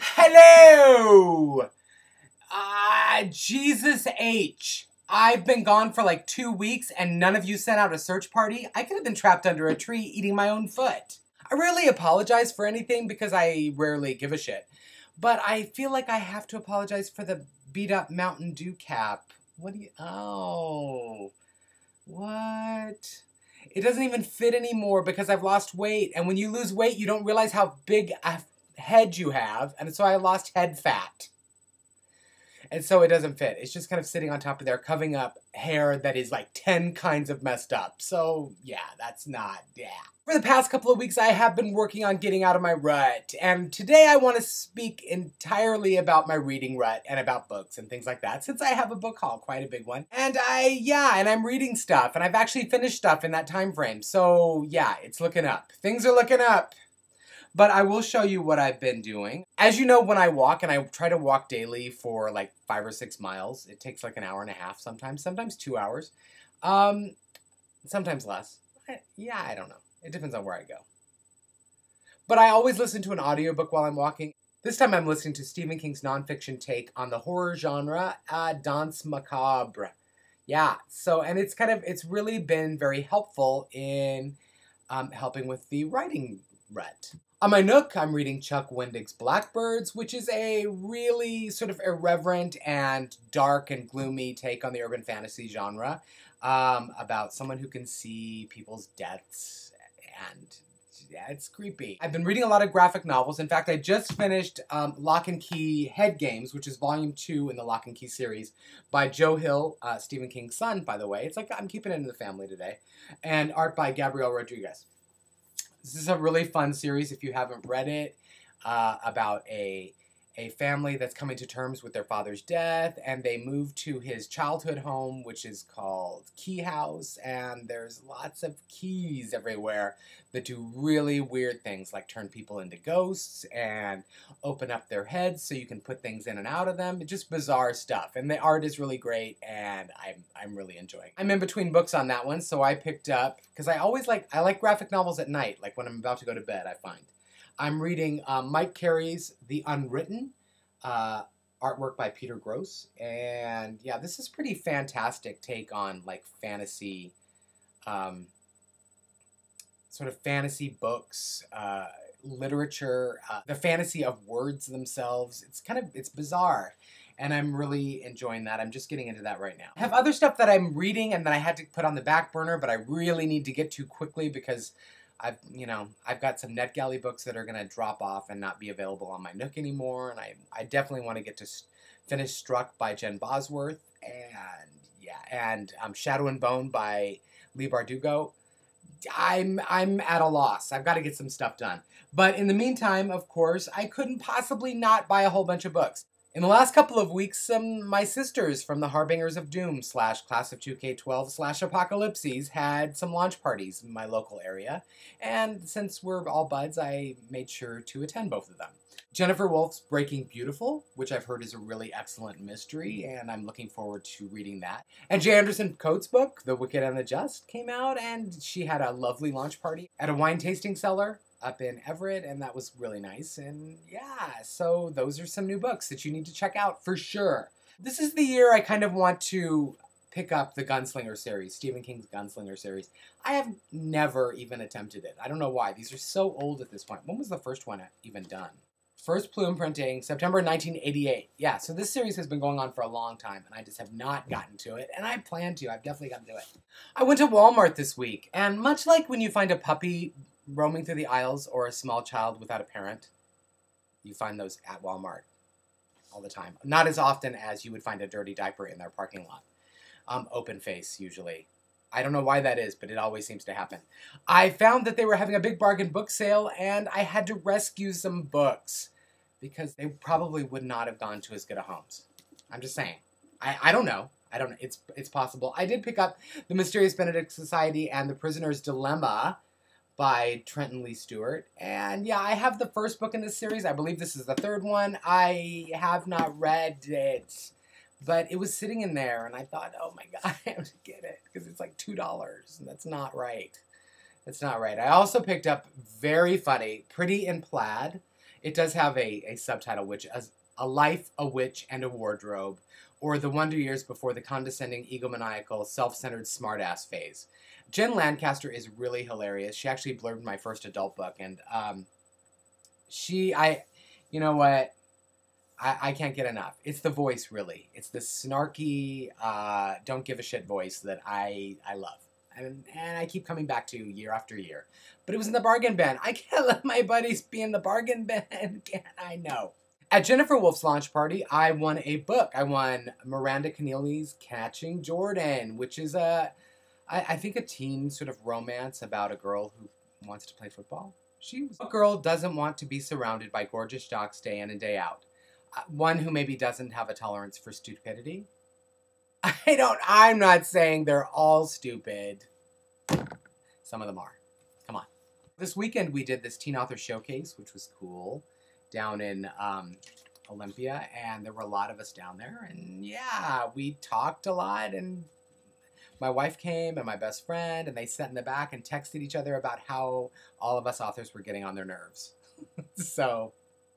Hello! Uh, Jesus H. I've been gone for like two weeks and none of you sent out a search party. I could have been trapped under a tree eating my own foot. I rarely apologize for anything because I rarely give a shit. But I feel like I have to apologize for the beat up Mountain Dew cap. What do you. Oh. What? It doesn't even fit anymore because I've lost weight. And when you lose weight, you don't realize how big a head you have. And so I lost head fat. And so it doesn't fit. It's just kind of sitting on top of there, covering up hair that is like 10 kinds of messed up. So yeah, that's not, yeah. For the past couple of weeks, I have been working on getting out of my rut. And today I want to speak entirely about my reading rut and about books and things like that, since I have a book haul, quite a big one. And I, yeah, and I'm reading stuff, and I've actually finished stuff in that time frame. So yeah, it's looking up. Things are looking up but I will show you what I've been doing. As you know, when I walk, and I try to walk daily for like five or six miles, it takes like an hour and a half sometimes, sometimes two hours, um, sometimes less. I, yeah, I don't know. It depends on where I go. But I always listen to an audiobook while I'm walking. This time I'm listening to Stephen King's nonfiction take on the horror genre, uh, Danse Macabre. Yeah, so, and it's kind of, it's really been very helpful in um, helping with the writing rut. On my Nook, I'm reading Chuck Wendig's Blackbirds, which is a really sort of irreverent and dark and gloomy take on the urban fantasy genre um, about someone who can see people's deaths and yeah, it's creepy. I've been reading a lot of graphic novels. In fact, I just finished um, Locke and Key Head Games, which is volume two in the Locke and Key series by Joe Hill, uh, Stephen King's son, by the way. It's like I'm keeping it in the family today. And art by Gabriel Rodriguez. This is a really fun series if you haven't read it uh, about a a family that's coming to terms with their father's death and they move to his childhood home which is called key house and there's lots of keys everywhere that do really weird things like turn people into ghosts and open up their heads so you can put things in and out of them It's just bizarre stuff and the art is really great and i'm, I'm really enjoying it. i'm in between books on that one so i picked up because i always like i like graphic novels at night like when i'm about to go to bed i find I'm reading um, Mike Carey's The Unwritten, uh, artwork by Peter Gross, and yeah, this is pretty fantastic take on like fantasy, um, sort of fantasy books, uh, literature, uh, the fantasy of words themselves. It's kind of it's bizarre and I'm really enjoying that. I'm just getting into that right now. I have other stuff that I'm reading and that I had to put on the back burner, but I really need to get to quickly because I've you know I've got some NetGalley books that are going to drop off and not be available on my Nook anymore, and I I definitely want to get to finish Struck by Jen Bosworth and yeah, and um, Shadow and Bone by Leigh Bardugo. I'm I'm at a loss. I've got to get some stuff done. But in the meantime, of course, I couldn't possibly not buy a whole bunch of books. In the last couple of weeks, um, my sisters from the Harbingers of Doom slash Class of 2K12 slash Apocalypsies had some launch parties in my local area, and since we're all buds, I made sure to attend both of them. Jennifer Wolf's Breaking Beautiful, which I've heard is a really excellent mystery, and I'm looking forward to reading that. And Jay Anderson Coats' book, The Wicked and the Just, came out, and she had a lovely launch party at a wine tasting cellar up in Everett, and that was really nice. And yeah, so those are some new books that you need to check out for sure. This is the year I kind of want to pick up the Gunslinger series, Stephen King's Gunslinger series. I have never even attempted it. I don't know why. These are so old at this point. When was the first one even done? First plume printing, September 1988. Yeah, so this series has been going on for a long time, and I just have not gotten to it, and I plan to. I've definitely got to it. I went to Walmart this week, and much like when you find a puppy roaming through the aisles or a small child without a parent, you find those at Walmart all the time. Not as often as you would find a dirty diaper in their parking lot. Um, open face, usually. I don't know why that is, but it always seems to happen. I found that they were having a big bargain book sale, and I had to rescue some books because they probably would not have gone to as good a homes. I'm just saying. I, I don't know. I don't. It's, it's possible. I did pick up The Mysterious Benedict Society and The Prisoner's Dilemma by Trenton Lee Stewart. And yeah, I have the first book in this series. I believe this is the third one. I have not read it, but it was sitting in there, and I thought, oh my god, I have to get it because it's like two dollars, and that's not right. That's not right. I also picked up very funny, Pretty in Plaid. It does have a, a subtitle, which is A Life, a Witch, and a Wardrobe, or The Wonder Years Before the Condescending, Egomaniacal, Self-Centered Smartass Phase. Jen Lancaster is really hilarious. She actually blurbed my first adult book, and um, she, I, you know what? I, I can't get enough. It's the voice, really. It's the snarky, uh, don't give a shit voice that I I love, and and I keep coming back to year after year. But it was in the bargain bin. I can't let my buddies be in the bargain bin, can I? know. At Jennifer Wolf's launch party, I won a book. I won Miranda Kenneally's Catching Jordan, which is a, I, I think a teen sort of romance about a girl who wants to play football. She was, a girl doesn't want to be surrounded by gorgeous jocks day in and day out. Uh, one who maybe doesn't have a tolerance for stupidity. I don't, I'm not saying they're all stupid. Some of them are. Come on. This weekend we did this teen author showcase, which was cool, down in um, Olympia, and there were a lot of us down there, and yeah, we talked a lot, and my wife came and my best friend, and they sat in the back and texted each other about how all of us authors were getting on their nerves. so,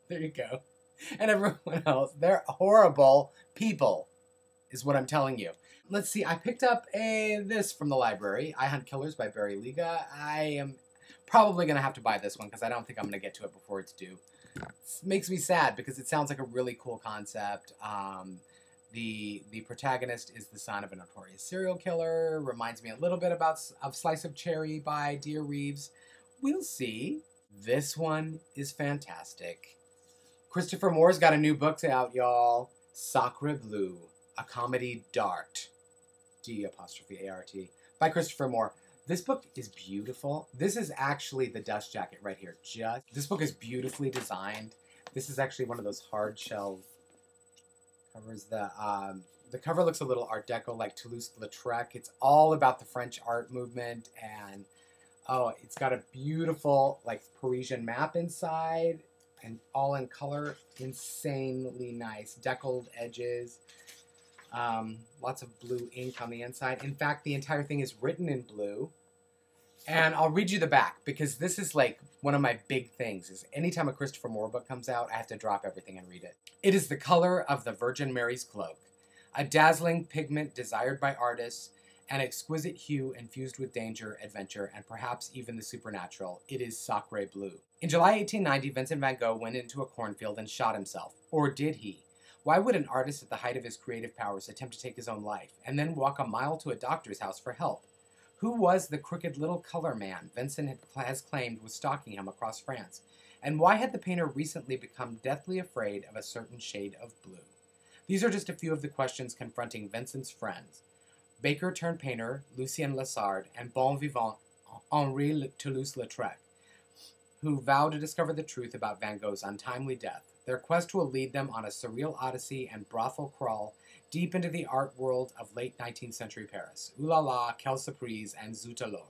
there you go and everyone else. They're horrible people, is what I'm telling you. Let's see, I picked up a this from the library. I Hunt Killers by Barry Lyga. I am probably going to have to buy this one because I don't think I'm going to get to it before it's due. Makes me sad because it sounds like a really cool concept. Um, the the protagonist is the son of a notorious serial killer. Reminds me a little bit about of Slice of Cherry by Dia Reeves. We'll see. This one is fantastic. Christopher Moore's got a new book out, y'all. Sacre Bleu, a comedy d'Art. D apostrophe A-R-T. By Christopher Moore. This book is beautiful. This is actually the dust jacket right here. Just This book is beautifully designed. This is actually one of those hard shell covers. The, um, the cover looks a little Art Deco like Toulouse-Lautrec. It's all about the French art movement and oh, it's got a beautiful like Parisian map inside and all in color. Insanely nice. Deckled edges. Um, lots of blue ink on the inside. In fact, the entire thing is written in blue. And I'll read you the back because this is like one of my big things is anytime a Christopher Moore book comes out, I have to drop everything and read it. It is the color of the Virgin Mary's cloak, a dazzling pigment desired by artists an exquisite hue infused with danger, adventure, and perhaps even the supernatural. It is Sacre Bleu. In July 1890, Vincent van Gogh went into a cornfield and shot himself. Or did he? Why would an artist at the height of his creative powers attempt to take his own life, and then walk a mile to a doctor's house for help? Who was the crooked little color man Vincent has claimed was stalking him across France? And why had the painter recently become deathly afraid of a certain shade of blue? These are just a few of the questions confronting Vincent's friends. Baker turned painter Lucien Lessard, and bon vivant Henri Toulouse-Lautrec, who vow to discover the truth about Van Gogh's untimely death. Their quest will lead them on a surreal odyssey and brothel crawl deep into the art world of late 19th century Paris. Ooh la la, quelle and zut alors.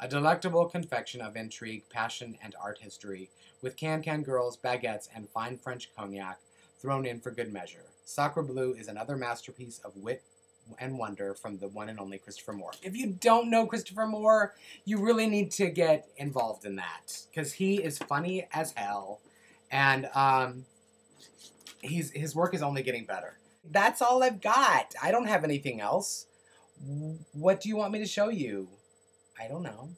A delectable confection of intrigue, passion, and art history, with can-can girls, baguettes, and fine French cognac thrown in for good measure. Sacre Bleu is another masterpiece of wit, and wonder from the one and only Christopher Moore. If you don't know Christopher Moore, you really need to get involved in that because he is funny as hell, and um, he's his work is only getting better. That's all I've got. I don't have anything else. What do you want me to show you? I don't know.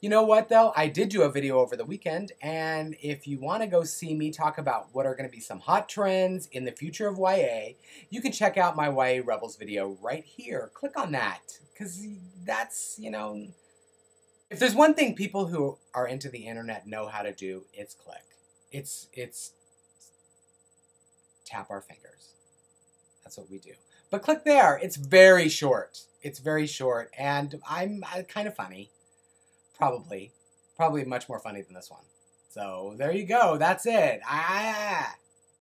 You know what, though? I did do a video over the weekend, and if you want to go see me talk about what are going to be some hot trends in the future of YA, you can check out my YA Rebels video right here. Click on that, because that's, you know... If there's one thing people who are into the internet know how to do, it's click. It's, it's tap our fingers. That's what we do. But click there. It's very short. It's very short, and I'm, I'm kind of funny. Probably. Probably much more funny than this one. So there you go. That's it. Ah.